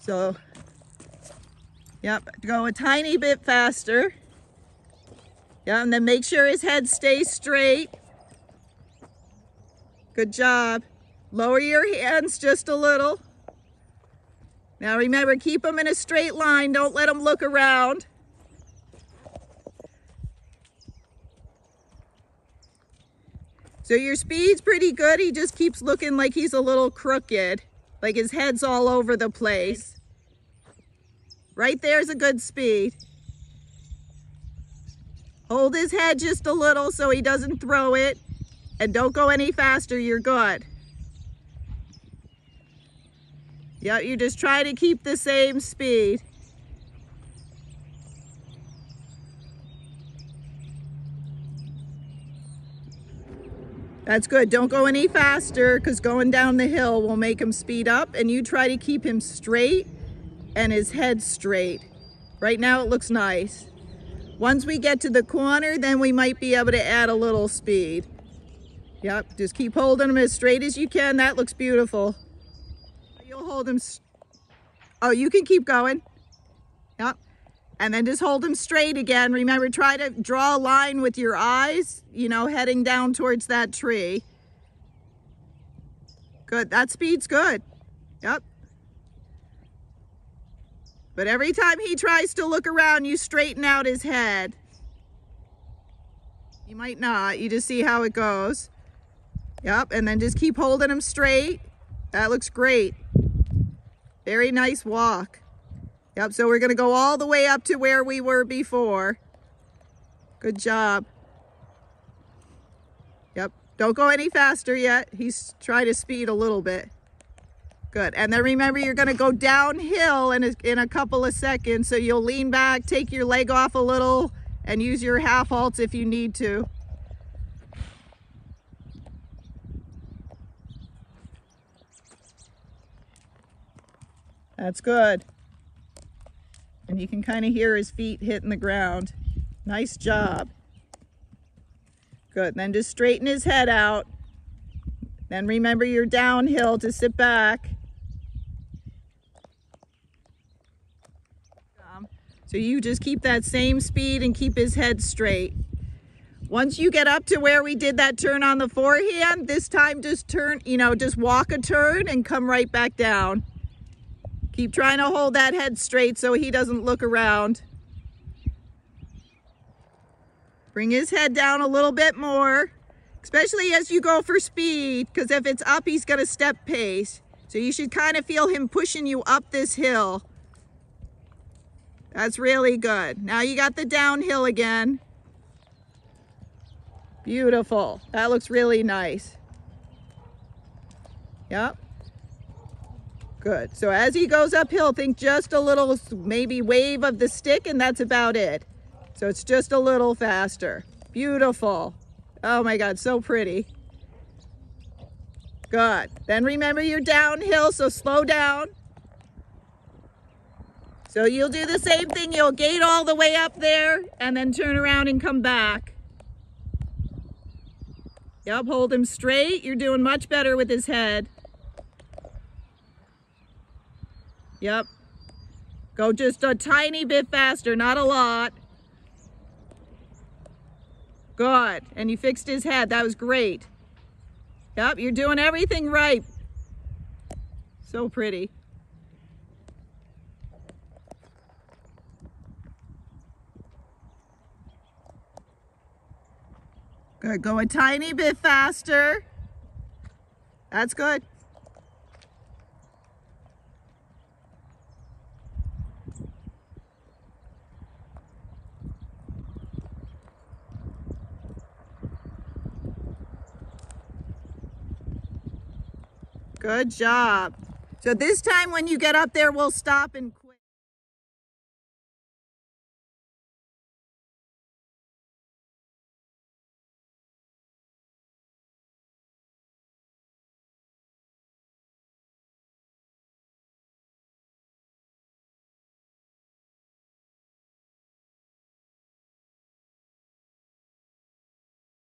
So, yep, go a tiny bit faster. Yeah, and then make sure his head stays straight. Good job. Lower your hands just a little. Now remember, keep them in a straight line. Don't let them look around. So your speed's pretty good. He just keeps looking like he's a little crooked, like his head's all over the place. Right there's a good speed. Hold his head just a little so he doesn't throw it. And don't go any faster, you're good. Yeah, you just try to keep the same speed. That's good. Don't go any faster because going down the hill will make him speed up and you try to keep him straight and his head straight. Right now it looks nice. Once we get to the corner, then we might be able to add a little speed. Yep, just keep holding him as straight as you can. That looks beautiful. You'll hold him. Oh, you can keep going. Yep. And then just hold him straight again. Remember, try to draw a line with your eyes, you know, heading down towards that tree. Good. That speed's good. Yep. But every time he tries to look around, you straighten out his head. You might not. You just see how it goes. Yep. And then just keep holding him straight. That looks great. Very nice walk. Yep, so we're going to go all the way up to where we were before. Good job. Yep, don't go any faster yet. He's trying to speed a little bit. Good, and then remember you're going to go downhill in a, in a couple of seconds, so you'll lean back, take your leg off a little, and use your half halts if you need to. That's good. And you can kind of hear his feet hitting the ground. Nice job. Good. Then just straighten his head out. Then remember you're downhill to sit back. So you just keep that same speed and keep his head straight. Once you get up to where we did that turn on the forehand, this time just turn, you know, just walk a turn and come right back down. Keep trying to hold that head straight so he doesn't look around. Bring his head down a little bit more, especially as you go for speed, because if it's up, he's going to step pace. So you should kind of feel him pushing you up this hill. That's really good. Now you got the downhill again. Beautiful. That looks really nice. Yep. Good. So as he goes uphill, think just a little, maybe wave of the stick and that's about it. So it's just a little faster. Beautiful. Oh my God, so pretty. Good. Then remember you're downhill, so slow down. So you'll do the same thing. You'll gait all the way up there and then turn around and come back. Yep, hold him straight. You're doing much better with his head. Yep. Go just a tiny bit faster, not a lot. Good. And you fixed his head. That was great. Yep, you're doing everything right. So pretty. Good. Go a tiny bit faster. That's good. Good job. So this time when you get up there, we'll stop and